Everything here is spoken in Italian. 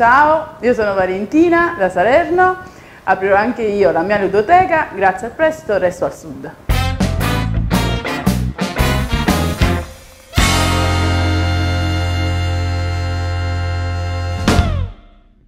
Ciao, io sono Valentina da Salerno, aprirò anche io la mia ludoteca, grazie a presto, resto al sud.